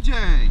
tydzień.